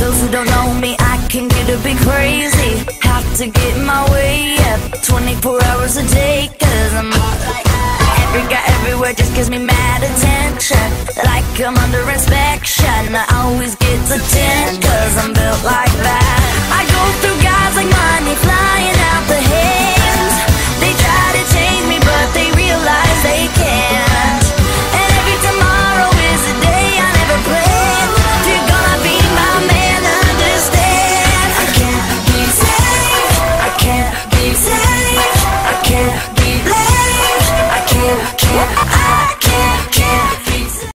Those who don't know me, I can get a bit crazy. Have to get my way up 24 hours a day Cause I'm hot like that Every guy everywhere just gives me mad attention. Like I'm under inspection I always get the 10 Cause I'm built like that.